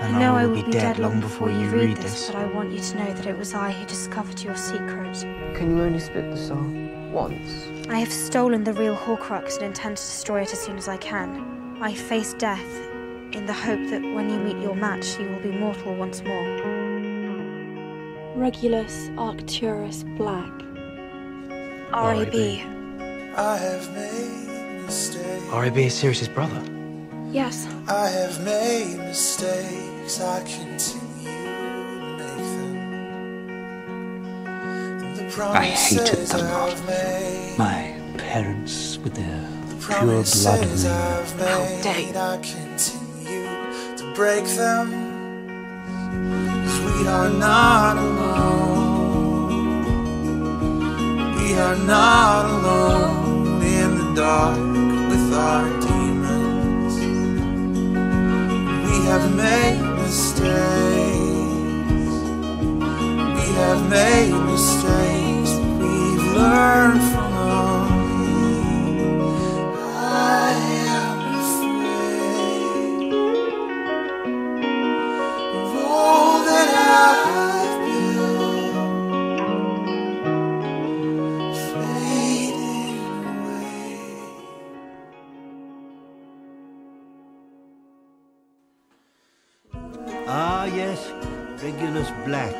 I and know I I will be dead long before you read this, but I want you to know that it was I who discovered your secret. Can you only spit the soul once? I have stolen the real Horcrux and intend to destroy it as soon as I can. I face death in the hope that when you meet your match, you will be mortal once more. Regulus Arcturus Black. R.A.B. I have made mistakes. R.A.B. is Sirius's brother. Yes. I have made mistakes. I continue to make them. The I hated them all. I've. My parents with their The pure blood promises vein. I've made. I continue to break them. 'Cause we are not alone. We are not alone in the dark with our have made mistakes. We have made mistakes, we've learned from Ah, yes, Regulus Black.